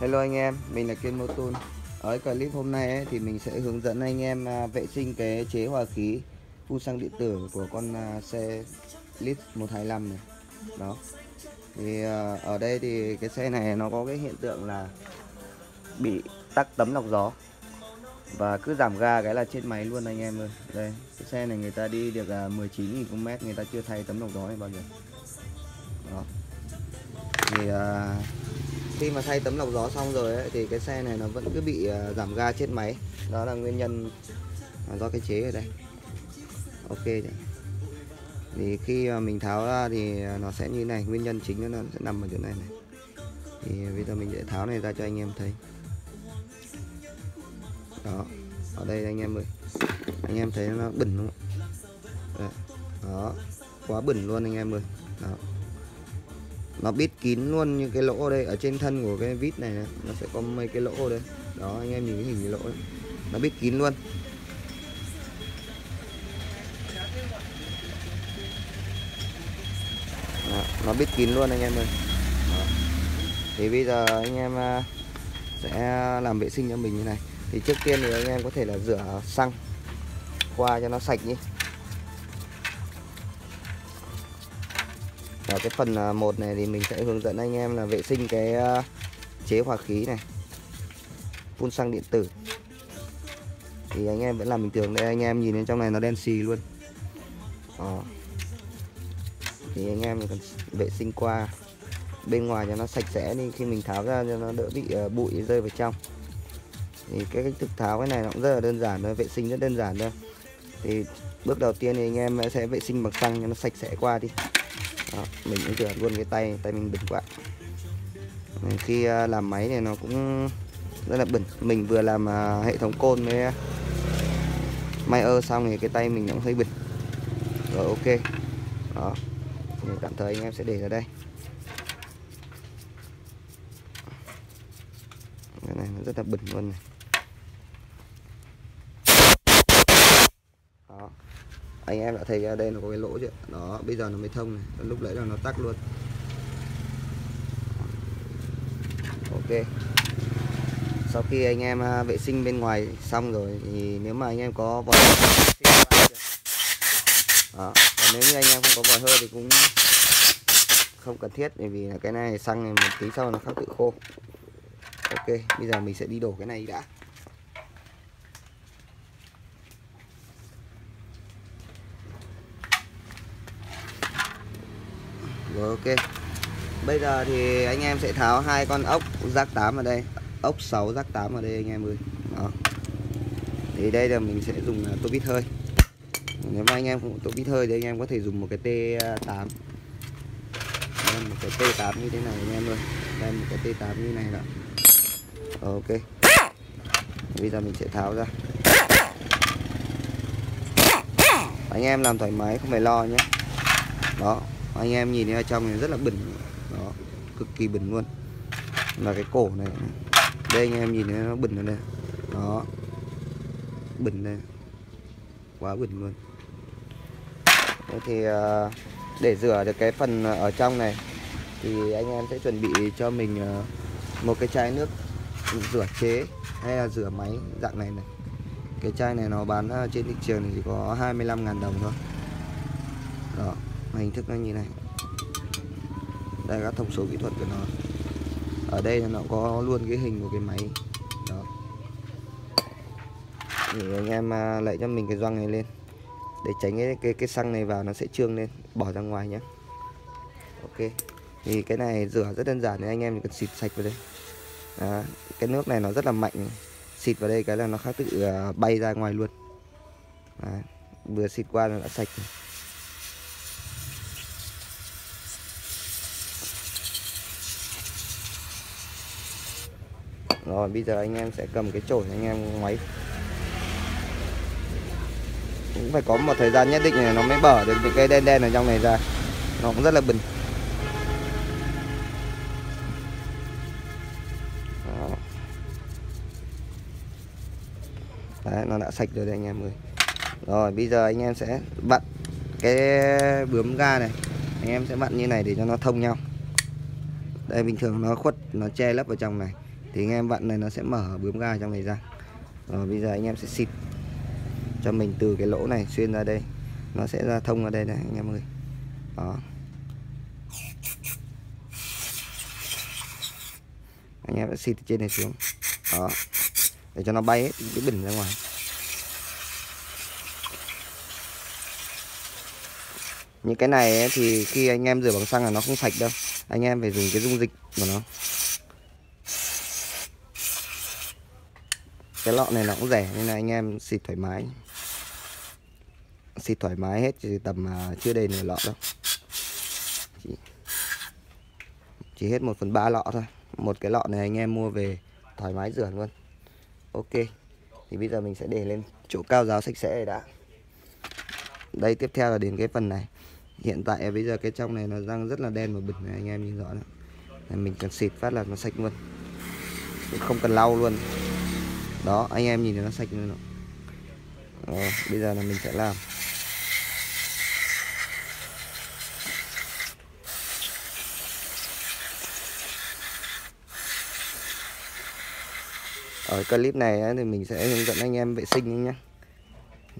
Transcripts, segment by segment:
Hello anh em, mình là Kiên Motul. Ở clip hôm nay ấy, thì mình sẽ hướng dẫn anh em à, vệ sinh cái chế hòa khí phun xăng điện tử của con à, xe Lit 125 này. Đó. Thì à, ở đây thì cái xe này nó có cái hiện tượng là bị tắc tấm lọc gió và cứ giảm ga cái là chết máy luôn anh em ơi. Đây, cái xe này người ta đi được 19.000 km người ta chưa thay tấm lọc gió này bao giờ. Đó. Thì uh, khi mà thay tấm lọc gió xong rồi ấy, thì cái xe này nó vẫn cứ bị à, giảm ga chết máy. Đó là nguyên nhân à, do cái chế ở đây. Ok đấy. thì khi mà mình tháo ra thì à, nó sẽ như này. Nguyên nhân chính nó sẽ nằm ở chỗ này này. Thì bây giờ mình sẽ tháo này ra cho anh em thấy. Đó ở đây anh em ơi. Anh em thấy nó bẩn không ạ? Đó quá bẩn luôn anh em ơi. Đó nó bít kín luôn như cái lỗ đây ở trên thân của cái vít này, này nó sẽ có mấy cái lỗ đây. Đó anh em nhìn cái hình cái lỗ đấy nó bít kín luôn. Đó, nó bít kín luôn anh em ơi. Đó. thì bây giờ anh em à, sẽ làm vệ sinh cho mình như này. Thì trước tiên thì anh em có thể là rửa xăng qua cho nó sạch nhé. Ở cái phần à, một này thì mình sẽ hướng dẫn anh em là vệ sinh cái à, chế hòa khí này. Phun xăng điện tử. Thì anh em vẫn làm bình thường đây, anh em nhìn bên trong này nó đen xì luôn. Đó. thì anh em cần vệ sinh qua. Bên ngoài cho nó sạch sẽ đi, khi mình tháo ra cho nó đỡ bị à, bụi rơi vào trong. Thì cái cách thức tháo cái này nó cũng rất là đơn giản thôi, vệ sinh rất đơn giản thôi. Thì bước đầu tiên thì anh em sẽ vệ sinh bằng xăng cho nó sạch sẽ qua đi đó, mình cũng rửa luôn cái tay tay mình bẩn quá. Khi à, làm máy này nó cũng rất là bẩn. Mình vừa làm à, hệ thống côn với à. may ơ xong thì cái tay mình cũng hơi bẩn. Rồi ok. Đó mình tạm thời anh em sẽ để ra đây. Cái này nó rất là bẩn luôn này đó anh em đã thấy đây nó có cái lỗ chưa? Đó, bây giờ nó mới thông này. Lúc nãy là nó tắc luôn. Ok. Sau khi anh em à, vệ sinh bên ngoài xong rồi thì nếu mà anh em có vòi đó. còn nếu như anh em không có vòi hơi thì cũng không cần thiết, bởi vì là cái này xăng này một tí sau nó khắc tự khô. Ok, bây giờ mình sẽ đi đổ cái này đã. Rồi ok. Bây giờ thì anh em sẽ tháo hai con ốc rác 8 ở đây. Ốc 6 rác 8 ở đây anh em ơi. Đó. Thì đây là mình sẽ dùng à, tô vít hơi. Nếu mà anh em không có tô vít hơi thì anh em có thể dùng một cái T8 à, đây, một cái T8 như thế này anh em ơi. Đây một cái T8 như này đó ok. Bây giờ mình sẽ tháo ra. Anh em làm thoải mái không phải lo nhé anh em nhìn ở trong này rất là bẩn đó, cực kỳ bẩn luôn. Là cái cổ này đây anh em nhìn thấy nó bẩn ở đây. Đó bẩn đây. Quá bẩn luôn. Thế thì à, để rửa được cái phần ở trong này, thì anh em sẽ chuẩn bị cho mình à, một cái chai nước rửa chế hay là rửa máy dạng này này. Cái chai này nó bán trên thị trường thì chỉ có 25.000 đồng thôi. Đó hình thức nó như này. Đây các thông số kỹ thuật của nó. Ở đây là nó có luôn cái hình của cái máy. Đó. Thì anh em à, lại cho mình cái doang này lên. Để tránh cái cái cái xăng này vào nó sẽ trương lên, bỏ ra ngoài nhé ok. Thì cái này rửa rất đơn giản nên anh em cần xịt sạch vào đây. Đó. cái nước này nó rất là mạnh xịt vào đây cái là nó khác tự à, bay ra ngoài luôn. Đó. vừa xịt qua nó đã sạch rồi. Rồi bây giờ anh em sẽ cầm cái chổi anh em ngoáy. Cũng phải có một thời gian nhất định này nó mới bở được những cái đen đen ở trong này ra. Nó cũng rất là bình, Đấy, nó đã sạch rồi đây anh em ơi. Rồi bây giờ anh em sẽ vặn cái bướm ga này. Anh em sẽ vặn như này để cho nó thông nhau. Đây bình thường nó khuất nó che lấp vào trong này thì anh em vặn này nó sẽ mở bướm ga trong này ra. Rồi bây giờ anh em sẽ xịt cho mình từ cái lỗ này xuyên ra đây. Nó sẽ ra thông ở đây này anh em ơi. Đó. Anh em đã xịt trên này xuống. Đó. Để cho nó bay hết cái bình ra ngoài. Những cái này ấy, thì khi anh em rửa bằng xăng là nó không sạch đâu. Anh em phải dùng cái dung dịch của nó. Cái lọ này nó cũng rẻ nên là anh em xịt thoải mái. Xịt thoải mái hết chỉ tầm uh, chưa đầy nửa lọ đâu. Chỉ, chỉ hết 1 phần ba lọ thôi. Một cái lọ này anh em mua về thoải mái rửa luôn. Ok thì bây giờ mình sẽ để lên chỗ cao giáo sạch sẽ đã. Đây tiếp theo là đến cái phần này. Hiện tại bây giờ cái trong này nó đang rất là đen và bẩn này anh em nhìn rõ này mình cần xịt phát là nó sạch luôn. Không cần lau luôn đó anh em nhìn thấy nó sạch luôn đó. Đó, ờ, bây giờ là mình sẽ làm. Ở clip này thì mình sẽ hướng dẫn anh em vệ sinh nhé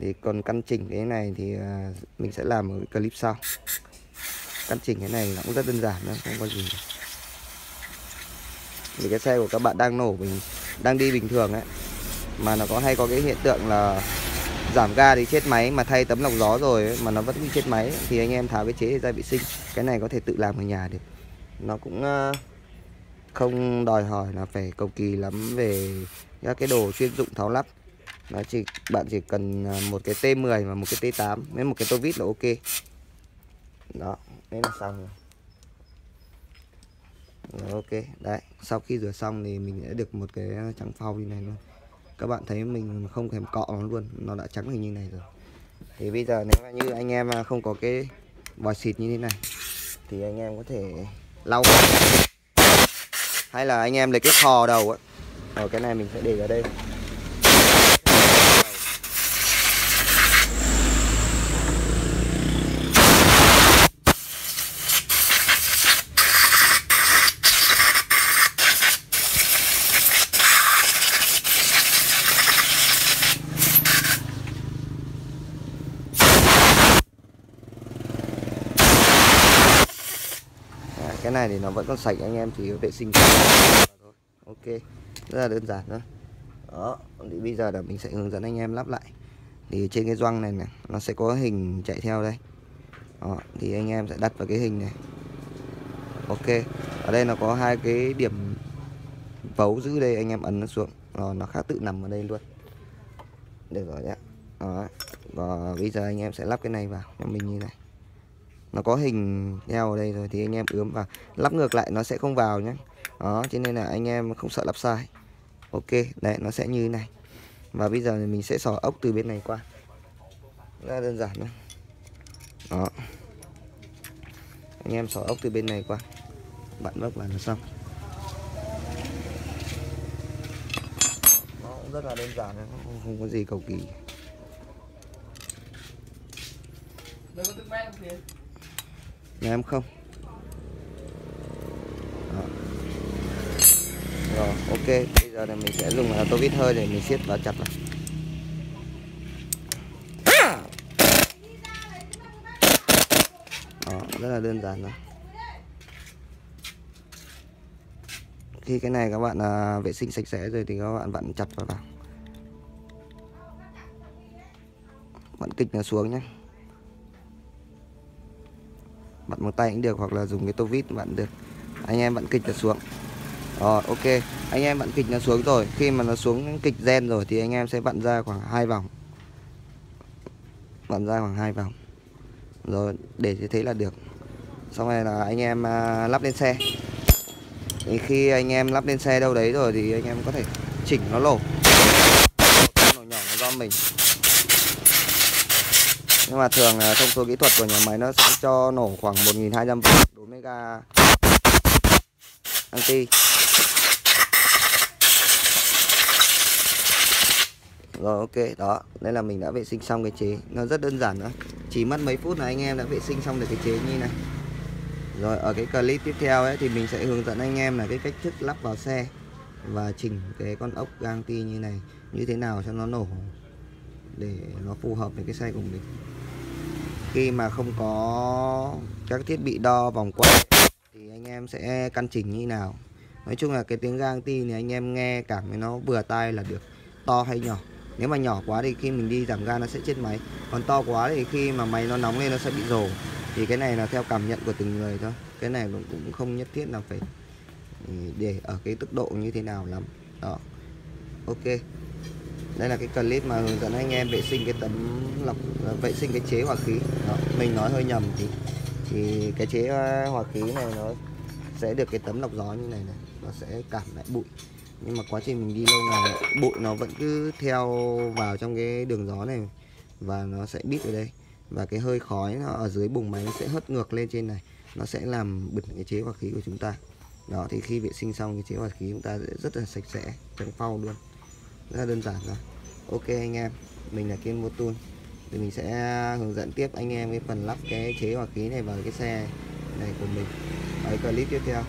thì còn căn chỉnh cái này thì à, mình sẽ làm ở clip sau. Căn chỉnh cái này nó cũng rất đơn giản thôi không có gì thì cái xe của các bạn đang nổ mình đang đi bình thường ấy mà nó có hay có cái hiện tượng là giảm ga thì chết máy mà thay tấm lọc gió rồi ấy, mà nó vẫn bị chết máy ấy, thì anh em tháo cái chế ra vệ sinh. Cái này có thể tự làm ở nhà được. Nó cũng ờ, không đòi hỏi là phải cầu kỳ lắm về các cái đồ chuyên dụng tháo lắp. Nó chỉ bạn chỉ cần ờ, một cái T10 và một cái T8 với một cái tô vít là ok. Đó đấy là xong rồi. Rồi ok. Đấy sau khi rửa xong thì mình đã được một cái ờ, trắng phau như này luôn các bạn thấy mình không thèm cọ nó luôn, nó đã trắng hình như này rồi. Thì bây giờ nếu như anh em không có cái vòi xịt như thế này, thì anh em có thể lau hay là anh em lấy cái khò đầu á. Rồi cái này mình sẽ để ở đây cái này thì nó vẫn còn sạch anh em chỉ vệ sinh ok rất là đơn giản thôi. Đó thì bây giờ là mình sẽ hướng dẫn anh em lắp lại. Thì trên cái răng này này nó sẽ có hình chạy theo đây. Đó, thì anh em sẽ đặt vào cái hình này. Ok ở đây nó có hai cái điểm vấu giữ đây anh em ấn nó xuống. Rồi nó khác tự nằm ở đây luôn. Được rồi nhé đó và bây giờ anh em sẽ lắp cái này vào cho mình như này nó có hình theo ở đây rồi thì anh em ướm vào. Lắp ngược lại nó sẽ không vào nhé đó cho nên là anh em không sợ lắp sai. Ok đấy nó sẽ như thế này. Và bây giờ thì mình sẽ xỏ ốc từ bên này qua. Rất đơn giản thôi. Đó. Anh em xỏ ốc từ bên này qua. Bạn ốc là nó xong. Nó cũng rất là đơn giản không, không có gì cầu kỳ nhà em không? Đó. rồi ok. Bây giờ thì mình sẽ dùng là tô vít hơi để mình siết vào chặt vào. Đó, rất là đơn giản đó. khi cái này các bạn à, vệ sinh sạch sẽ rồi thì các bạn vặn chặt vào vào. Vặn kịch nó xuống nhé bạn bằng tay cũng được hoặc là dùng cái tô vít bạn được. Anh em bạn kịch nó xuống. Rồi ok. Anh em bạn kịch nó xuống rồi. Khi mà nó xuống kịch gen rồi thì anh em sẽ vặn ra khoảng hai vòng. Vặn ra khoảng hai vòng. Rồi để như thế là được. Xong rồi là anh em à, lắp lên xe. Thì khi anh em lắp lên xe đâu đấy rồi thì anh em có thể chỉnh nó lổ. Nổ nhỏ nó do mình nhưng mà thường là thông số kỹ thuật của nhà máy nó sẽ cho nổ khoảng 1200V đối mega anti rồi, ok, đó. Đây là mình đã vệ sinh xong cái chế. Nó rất đơn giản nữa chỉ mất mấy phút là anh em đã vệ sinh xong được cái chế như này. Rồi, ở cái clip tiếp theo ấy thì mình sẽ hướng dẫn anh em là cái cách thức lắp vào xe và chỉnh cái con ốc gang ti như này như thế nào cho nó nổ để nó phù hợp với cái xe của mình khi mà không có các thiết bị đo vòng quay thì anh em sẽ căn chỉnh như nào. Nói chung là cái tiếng gang ti này anh em nghe cảm thấy nó vừa tai là được. To hay nhỏ? Nếu mà nhỏ quá thì khi mình đi giảm ga nó sẽ chết máy. Còn to quá thì khi mà máy nó nóng lên nó sẽ bị rồ. Thì cái này là theo cảm nhận của từng người thôi. Cái này cũng không nhất thiết là phải ừ, để ở cái tốc độ như thế nào lắm. Đó. Ok đây là cái clip mà hướng dẫn anh em vệ sinh cái tấm lọc ờ, vệ sinh cái chế hòa khí. Đó. mình nói hơi nhầm thì thì cái chế ờ, hòa khí này nó sẽ được cái tấm lọc gió như này này, nó sẽ cảm lại bụi. Nhưng mà quá trình mình đi lâu ngày, bụi nó vẫn cứ theo vào trong cái đường gió này và nó sẽ bít ở đây. Và cái hơi khói nó ở dưới bùng máy nó sẽ hất ngược lên trên này. Nó sẽ làm bẩn cái chế hòa khí của chúng ta. Đó, thì khi vệ sinh xong cái chế hòa khí chúng ta sẽ rất là sạch sẽ, trắng phau luôn rất là đơn giản rồi. Ok anh em, mình là kiên motul thì mình sẽ hướng dẫn tiếp anh em cái phần lắp cái chế hòa khí này vào cái xe này của mình. Ở clip tiếp theo.